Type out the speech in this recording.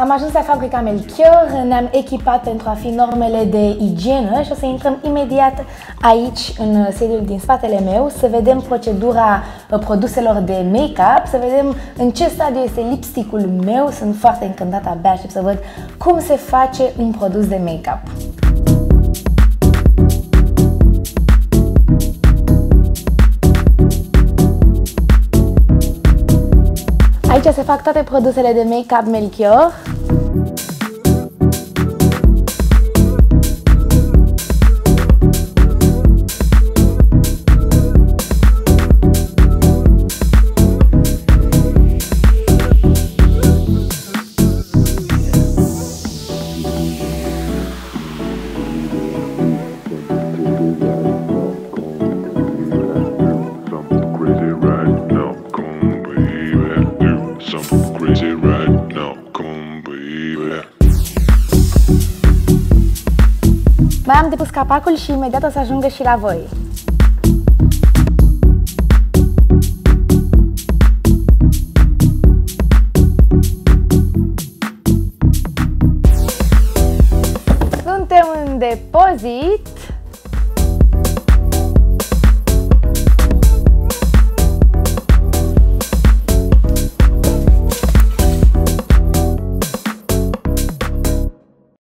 Am ajuns la fabrica Melchior, ne-am echipat pentru a fi normele de igienă și o să intrăm imediat aici, în sediul din spatele meu, să vedem procedura uh, produselor de make-up, să vedem în ce stadiu este lipsticul meu. Sunt foarte încântată, abia aștept să văd cum se face un produs de make-up. Aici se fac toate produsele de make-up Melchior. Mai am depus capacul și imediat o să ajungă și la voi. Suntem în depozit.